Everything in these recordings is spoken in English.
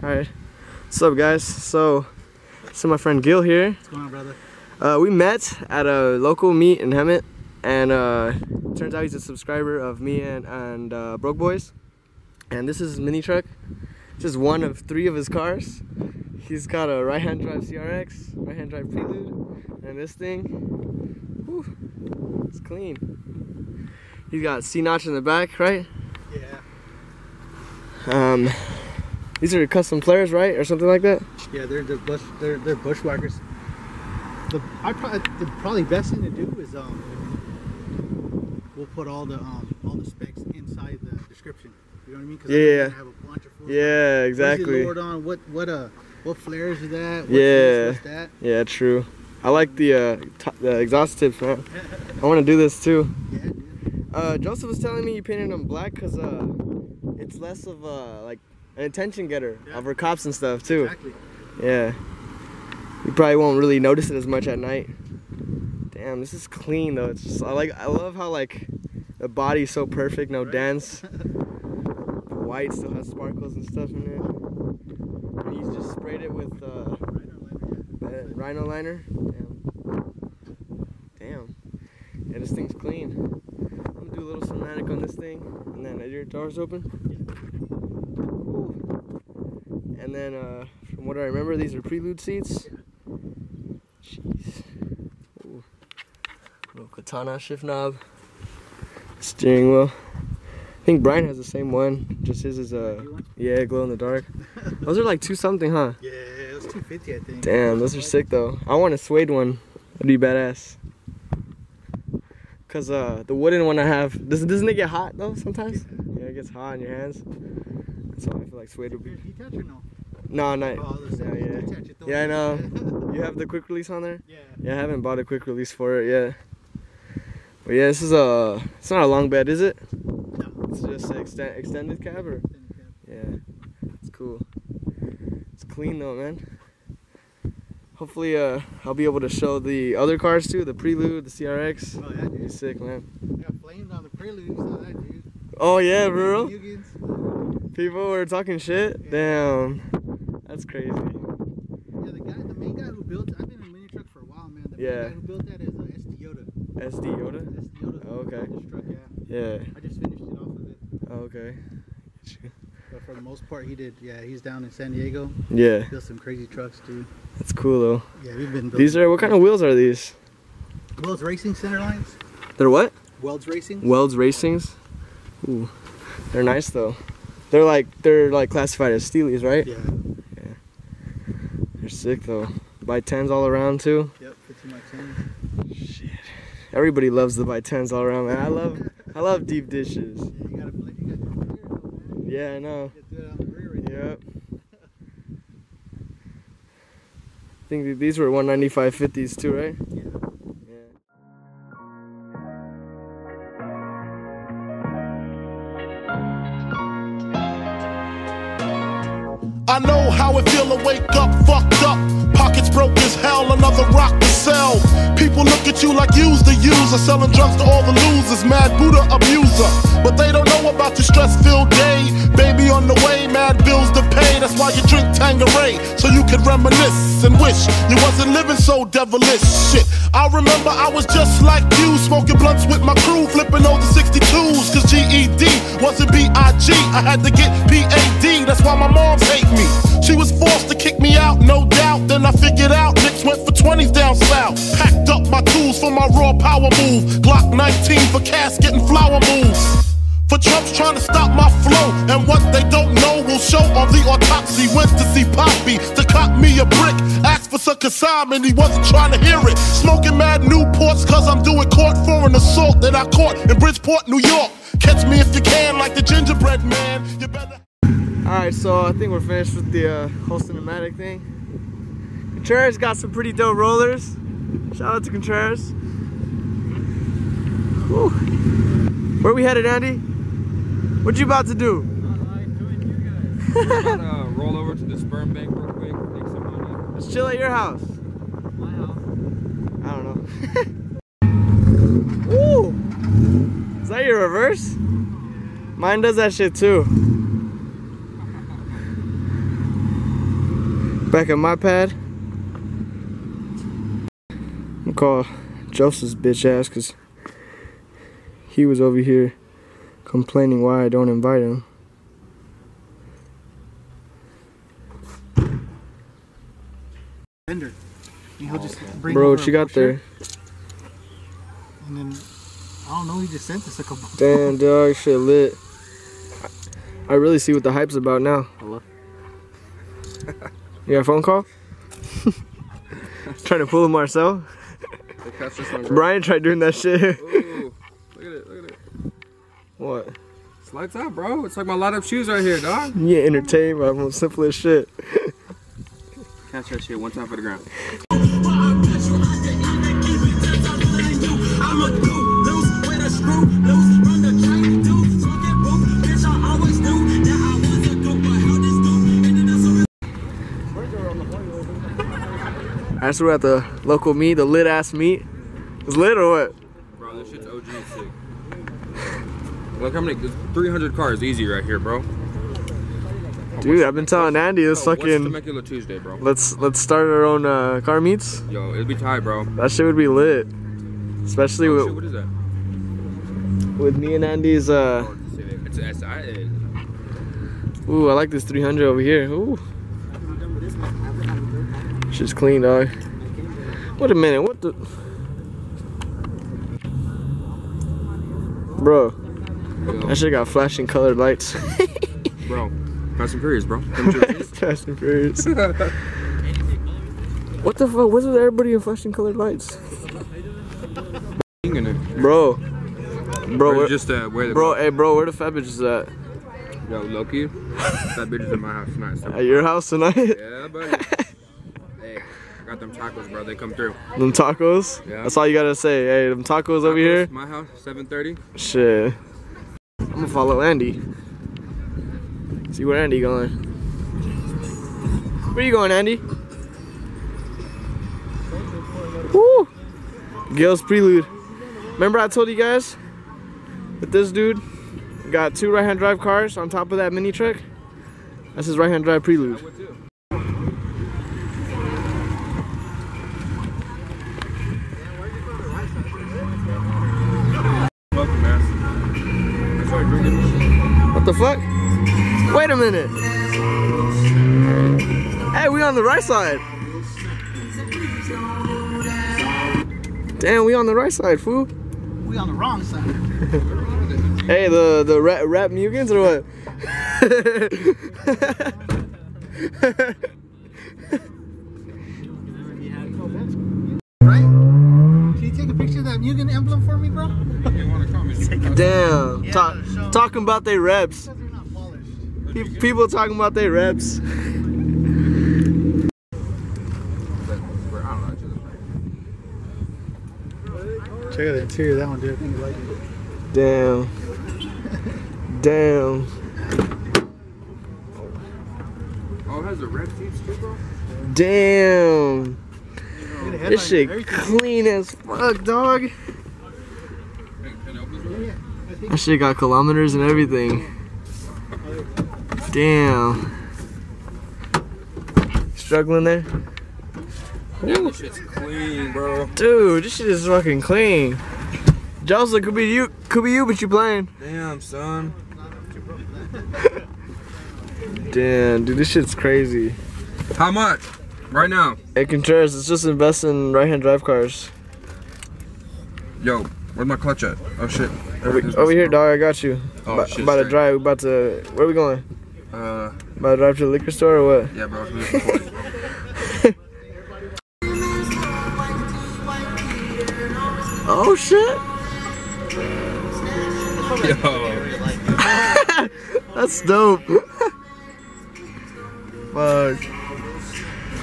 What's up, guys? So, so my friend Gil here. What's going on, brother? Uh, we met at a local meet in Hemet, and uh, turns out he's a subscriber of me and and uh, Broke Boys. And this is his mini truck, just one of three of his cars. He's got a right-hand drive CRX, right-hand drive Prelude, and this thing, whew, it's clean. He's got C notch in the back, right? Yeah. Um, these are custom flares, right, or something like that. Yeah, they're they're bush they're they're Bushwackers. The I probably the probably best thing to do is um we'll put all the um all the specs inside the description. You know what I mean? 'Cause Yeah. I'm have a bunch of Yeah, exactly. lowered on? What what uh what flares is that? What's Yeah. That? Yeah, true. I like the uh, t- the exhaust tips, man. I want to do this too. Yeah, dude. Uh, Joseph was telling me you painted them black because uh, it's less of a like an attention getter Yeah. over cops and stuff too. Exactly. Yeah. You probably won't really notice it as much at night. Damn, this is clean though. It's just I like I love how like the body's so perfect, no Right. dents. The white still has sparkles and stuff in it. And you just sprayed it with uh, rhino liner. Damn. Damn. Yeah, this thing's clean. I'm gonna do a little somatic on this thing, and then are your doors open. Woo. And then, uh, from what I remember, these are prelude seats. Jeez. Ooh. Little katana shift knob. Steering wheel. I think Brian has the same one. Just his is uh, yeah, glow in the dark. Those are like two something, huh? Yeah, it was 250, I think. Damn, those are sick though. I want a suede one. That'd be badass. Cause uh, the wooden one I have doesn't doesn't it get hot though sometimes? Yeah, it gets hot in your hands. So I feel like suede would be. Detach or no? No, not. Oh, the Yeah, yeah. detach Yeah, I know. You have the quick release on there? Yeah. Yeah, I haven't bought a quick release for it yet. But yeah, this is a. It's not a long bed, is it? No. It's just an extend, extended cab or. Yeah, it's cool. It's clean though, man. Hopefully, uh, I'll be able to show the other cars too, the Prelude, the CRX. Oh yeah, Be dude. sick, man. We got flames on the prelude. Saw that, dude. Oh yeah, bro. People were talking shit. Damn, that's crazy. Yeah, the guy, the main guy who built, I've been in mini truck for a while, man. The Yeah. main guy who built that is uh, SD Yoda. SD Yoda. SD Yoda. Oh, okay. Truck, yeah. Yeah. I just finished it off of it. Oh, okay. But for the most part, he did. Yeah, he's down in San Diego. Yeah, Built some crazy trucks, dude. that's cool though. Yeah, we've been. These are what kind of wheels are these? Welds Racing center lines. They're what? Welds Racing. Welds Racings. Ooh, they're nice though. They're like they're like classified as steelies, right? Yeah. They're sick though. By tens all around too. Yep. 15 by 10. Shit. Everybody loves the by tens all around, man. I love I love deep dishes. Yeah, you gotta. You gotta do it here, though, man. Yeah, I know. You gotta do it on the rear right. Yep. I think these were 195.50s too, right? Yeah. Yeah. I know how it feel to wake up fucked up. Pockets broke as hell, another rock to sell. People look at you like you's the user, selling drugs to all the losers, mad Buddha abuser. But they don't know about your stress filled day. Baby on the way, mad bills to pay. That's why you drink Tanqueray, so you can reminisce and wish you wasn't living so devilish. Shit, I remember I was just like you, smoking blunts with my crew, flipping over 62s, cause GED wasn't BIG. I had to get PAD, that's why my moms hate me. She was forced to kick me out, no doubt. Then I figured out Nicks went for 20s down south. Packed up my tools for my raw power move. Glock 19 for casket and flower moves. For Trump's trying to stop my flow, and what they don't know will show on the autopsy. Went to see Poppy to cop me a brick. Asked for some consignment, he wasn't trying to hear it. Smoking mad Newports, cause I'm doing court for an assault that I caught in Bridgeport, New York. Catch me if you can, like the gingerbread man. You better. Alright, so I think we're finished with the uh, whole cinematic thing. Contreras got some pretty dope rollers. Shout out to Contreras. Whew. Where we headed, Andy? What you about to do? about to roll over to the sperm bank real quick, make some money. Let's chill at your house. My house. I don't know. Ooh! Is that your reverse? Mine does that shit too. Back at my pad. I'm call Joseph's bitch ass because he was over here complaining why I don't invite him. vendor. And he'll just bring Bro, what you got there? And then I don't know. He just sent us a couple. Damn, dog, shit lit. I really see what the hype's about now. Hello? You got a phone call? Trying to pull a Marcel? Hey, catch this one, bro. Brian tried doing that shit. What? It's lights out, bro. It's like my light up shoes right here, dog. You get entertained by the simplest shit. Catch that shit one time for the ground. Alright, so we're at the local meet, the lit ass meet. It's lit or what? Bro, this shit's OG sick. Look how many, 300 cars easy right here, bro. Dude, I've been telling Andy this What's fucking Temecula Tuesday, bro? let's let's start our own uh, car meets. Yo, it'll be tight, bro. That shit would be lit. Especially Oh, shit, with, what is that? with me and Andy's uh Oh, it's a Civic. It's a SI. ooh, I like this 300 over here. Ooh. Shit's clean, dog. Wait a minute, what the Bro, Yo, that shit got flashing colored lights. bro, Fast and Furious, bro. Come to the Fast and Furious. What the fuck? What's with everybody in flashing colored lights? Bro. Bro, where, just uh, where the bro, hey, bro, where the fat bitches at? Yo, Loki, that bitch is in my house tonight. So. At your house tonight? Yeah, buddy. hey, I got them tacos, bro. They come through. them tacos? Yeah. That's all you gotta say. Hey, them tacos over here? My house, 7:30. Shit. I'm gonna follow Andy. See where Andy going. Where you going, Andy? Woo! Gil's Prelude. Remember I told you guys? With this dude, got two right-hand drive cars on top of that mini truck. That's his right-hand drive Prelude. The fuck? Wait a minute. Hey, we on the right side. Damn, we on the right side, fool. We on the wrong side. Hey, the the rap, rap Mugens or what? Right? Can you take a picture of that Mugen emblem for me, bro? You want to come? Damn, Yeah, talk, show- talking about their reps. Because they're not polished. Pe- People talking about their reps. Check out the interior that one, dude. I think you like it. Damn. Damn. Oh, it has a red seats too, bro? Damn. Look This shit and clean as fuck, dog. Can, can I open this real Yeah, I think That shit got kilometers and everything. Damn. Struggling there? Damn, this shit's clean, bro. Dude, this shit is fucking clean. Joseph, could be you, could be you, but you playing. Damn, son. Damn, dude, this shit's crazy. How much? Right now. Hey, Contreras, it's just invest in right-hand drive cars. Yo, where's my clutch at? Oh shit. Over, over here, dog, I got you. Oh, about, shit, about to drive, we about to, where are we going? Uh, About to drive to the liquor store or what? yeah, bro. it's moving forward. Oh shit! Yo. That's dope. Fuck.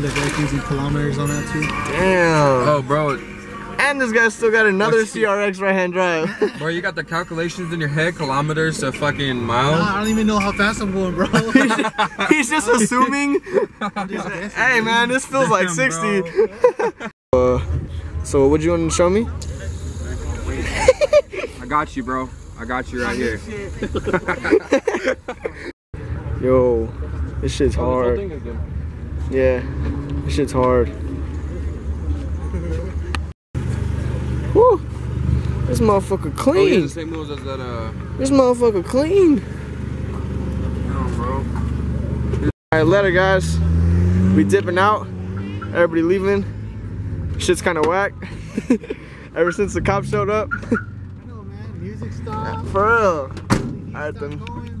Look, everything's in kilometers on that too. Damn. Oh, bro. And this guy's still got another What's CRX right-hand drive. Bro, you got the calculations in your head, kilometers to fucking miles. Nah, miles. I don't even know how fast I'm going, bro. He's just assuming. hey man, this feels like 60. uh, so what would you want to show me? I got you, bro. I got you right here. Yo, this shit's Oh, hard. Yeah, this shit's hard. Woo! This motherfucker Oh, he clean. has the same as that. Uh, This motherfucker clean. no, bro. Alright, later guys. We dipping out. Everybody leaving. Shit's kind of whack. Ever since the cops showed up. I know, man. Music stopped. For real. Alright then. going.